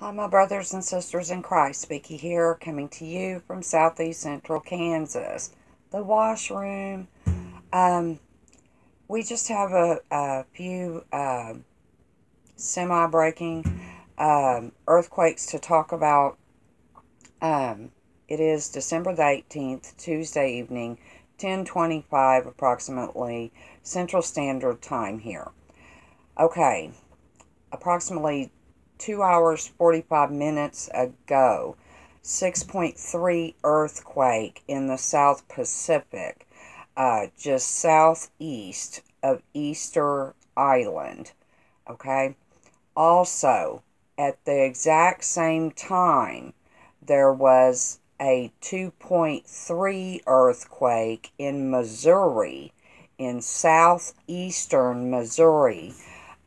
Hi, my brothers and sisters in Christ. Vicki here, coming to you from southeast central Kansas, the washroom. Um, we just have a, a few uh, semi breaking um, earthquakes to talk about. Um, it is December the 18th, Tuesday evening, 1025 approximately, Central Standard Time here. Okay, approximately two hours 45 minutes ago. 6.3 earthquake in the South Pacific, uh, just southeast of Easter Island. Okay. Also, at the exact same time, there was a 2.3 earthquake in Missouri, in southeastern Missouri,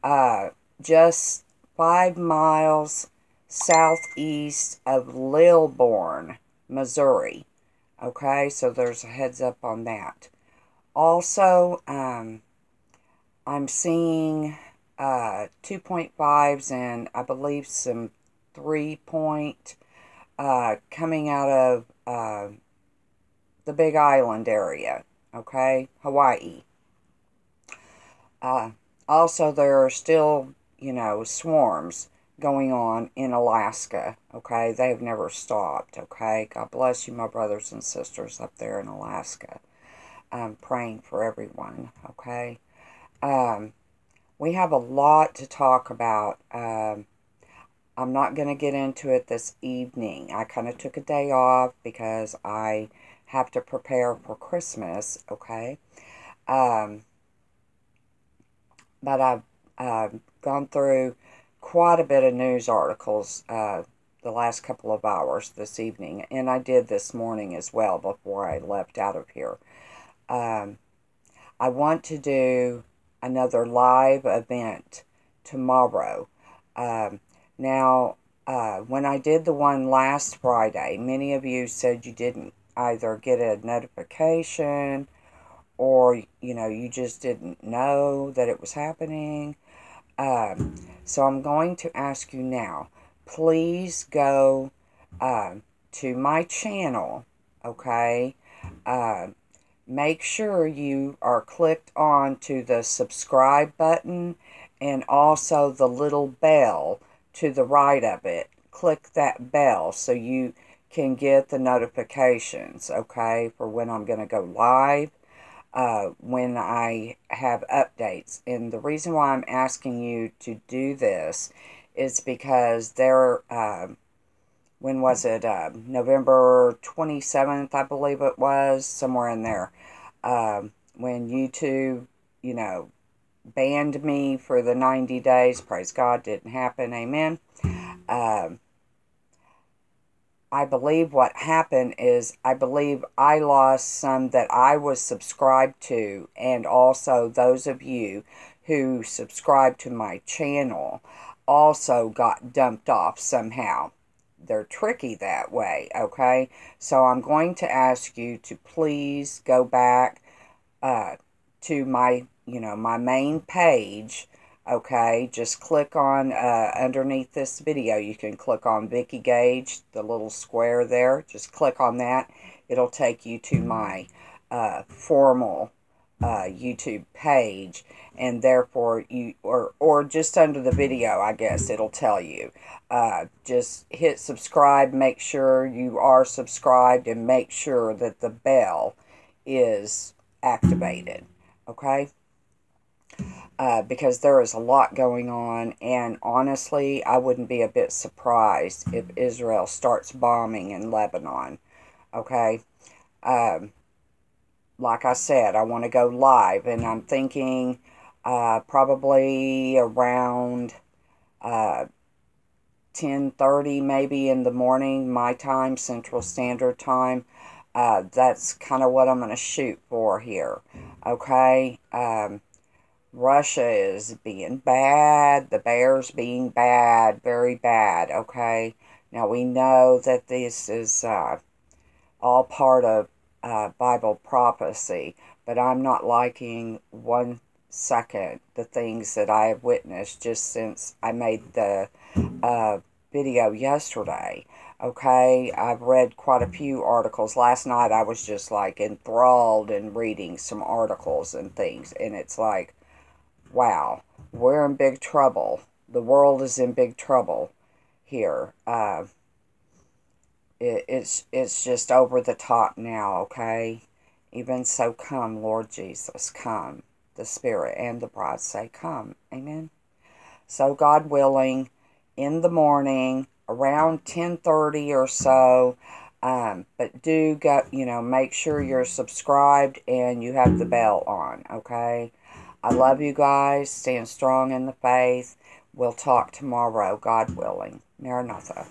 uh, just five miles southeast of Lilbourn, Missouri. Okay, so there's a heads up on that. Also, um, I'm seeing uh, 2.5s and I believe some 3 point uh, coming out of uh, the Big Island area. Okay, Hawaii. Uh, also, there are still you know, swarms going on in Alaska. Okay, they have never stopped. Okay, God bless you, my brothers and sisters up there in Alaska. I'm praying for everyone. Okay, um, we have a lot to talk about. Um, I'm not going to get into it this evening. I kind of took a day off because I have to prepare for Christmas. Okay, um, but I've uh, gone through quite a bit of news articles uh, the last couple of hours this evening, and I did this morning as well before I left out of here. Um, I want to do another live event tomorrow. Um, now, uh, when I did the one last Friday, many of you said you didn't either get a notification or, you know, you just didn't know that it was happening. Um, so I'm going to ask you now, please go uh, to my channel, okay? Uh, make sure you are clicked on to the subscribe button and also the little bell to the right of it. Click that bell so you can get the notifications, okay, for when I'm going to go live uh, when I have updates. And the reason why I'm asking you to do this is because there, uh, when was it? Uh, November 27th, I believe it was, somewhere in there, um, when YouTube, you know, banned me for the 90 days. Praise God, didn't happen. Amen. Um, I believe what happened is I believe I lost some that I was subscribed to, and also those of you who subscribe to my channel also got dumped off somehow. They're tricky that way, okay? So I'm going to ask you to please go back uh, to my, you know, my main page okay? Just click on uh, underneath this video. You can click on Vicki Gage the little square there. Just click on that. It'll take you to my uh, formal uh, YouTube page and therefore you or or just under the video I guess it'll tell you. Uh, just hit subscribe make sure you are subscribed and make sure that the bell is activated okay uh, because there is a lot going on, and honestly, I wouldn't be a bit surprised if Israel starts bombing in Lebanon. Okay? Um, like I said, I want to go live, and I'm thinking uh, probably around uh, 10.30 maybe in the morning, my time, Central Standard Time. Uh, that's kind of what I'm going to shoot for here. Okay? Um, Russia is being bad, the bears being bad, very bad, okay? Now we know that this is uh, all part of uh, Bible prophecy, but I'm not liking one second the things that I have witnessed just since I made the uh, video yesterday. Okay, I've read quite a few articles. Last night I was just like enthralled in reading some articles and things, and it's like, wow, we're in big trouble. The world is in big trouble here. Uh, it, it's it's just over the top now. Okay, even so, come, Lord Jesus, come. The Spirit and the bride say, Come. Amen. So, God willing, in the morning, around 10.30 or so, um, but do go, you know, make sure you're subscribed and you have the bell on, okay? I love you guys. Stand strong in the faith. We'll talk tomorrow, God willing. Maranatha.